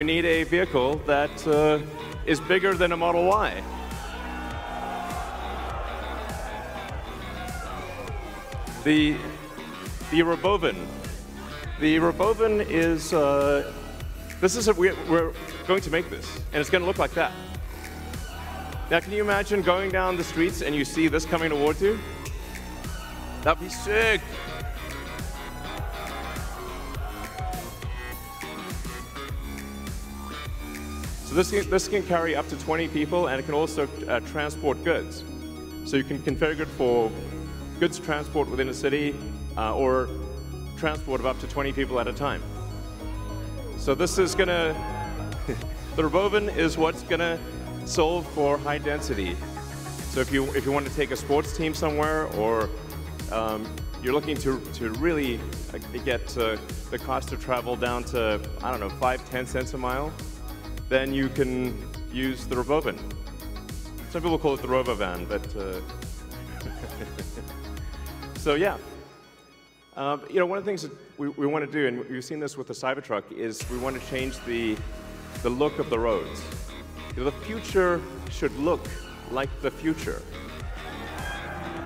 We need a vehicle that uh, is bigger than a Model Y. The, the Robovan. The Robovan is, uh, this is, a, we, we're going to make this, and it's going to look like that. Now, can you imagine going down the streets and you see this coming towards you? That'd be sick. So this can, this can carry up to 20 people, and it can also uh, transport goods. So you can configure it for goods transport within a city, uh, or transport of up to 20 people at a time. So this is gonna, the Robovan is what's gonna solve for high density. So if you, if you want to take a sports team somewhere, or um, you're looking to, to really uh, get uh, the cost of travel down to, I don't know, five, ten cents a mile, then you can use the Robovan. Some people call it the Robovan, but uh, so yeah. Um, you know, one of the things that we, we want to do, and we've seen this with the Cybertruck, is we want to change the, the look of the roads. You know, the future should look like the future.